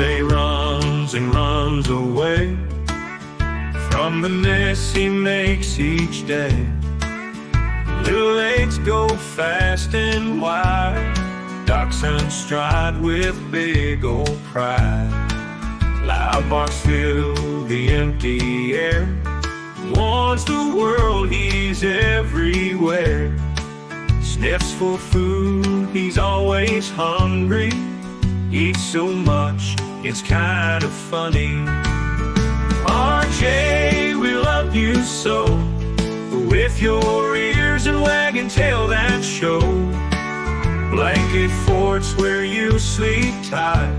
runs and runs away from the mess he makes each day. Little lakes go fast and wide, dachshund stride with big old pride. Loud barks fill the empty air. Wants the world, he's everywhere. Sniffs for food, he's always hungry. Eats so much, it's kind of funny. RJ, we love you so. With your ears and wagging tail that show. Blanket forts where you sleep tight.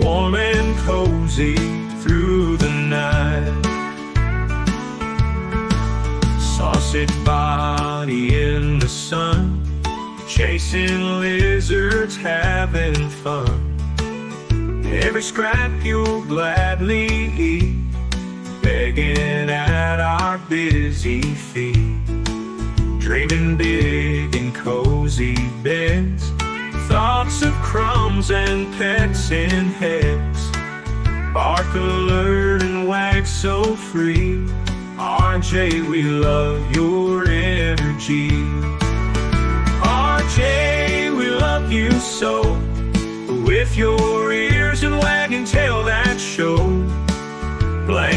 Warm and cozy through the night. Sausage body in the sun. Chasing lizards, having fun. Every scrap you'll gladly eat, begging at our busy feet. Dreaming big in cozy beds, thoughts of crumbs and pets in heads. Bark alert and wag so free. RJ, we love your energy. RJ, we love you so. With your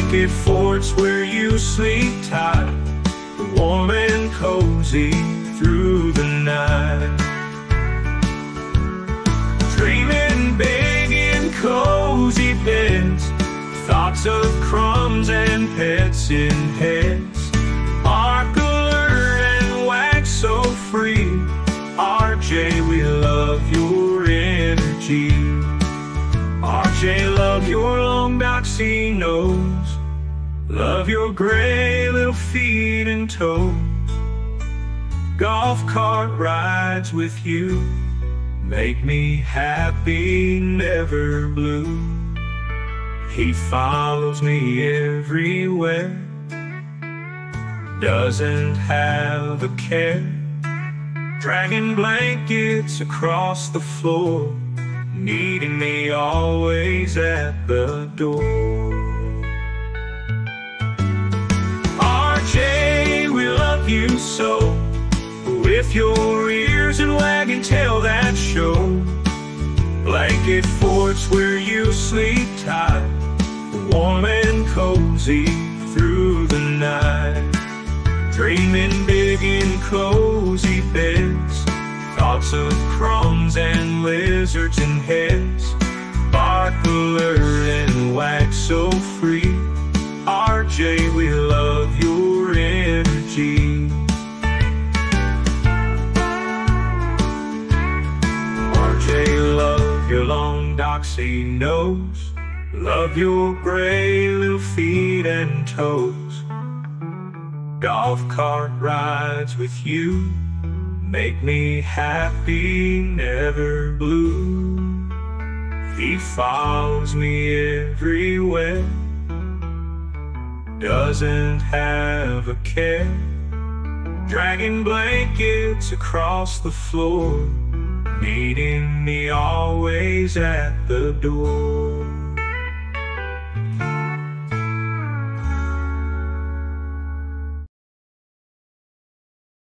Blanket forts where you sleep tight. Warm and cozy through the night. Dreaming big in cozy beds. Thoughts of crumbs and pets in heads. Arc alert and wax so free. RJ, we love your energy. RJ, love your long doxie nose. Love your gray little feet and toes. Golf cart rides with you. Make me happy, never blue. He follows me everywhere. Doesn't have a care. Dragging blankets across the floor. Needing me always at the door. With your ears and wagging tail that show. Blanket forts where you sleep tight. Warm and cozy through the night. Dreaming big in cozy beds. Thoughts of crumbs and lizards and heads. Bark alert doxie nose. Love your gray little feet and toes. Golf cart rides with you make me happy, never blue. He follows me everywhere, doesn't have a care. Dragging blankets across the floor, meeting me always at the door.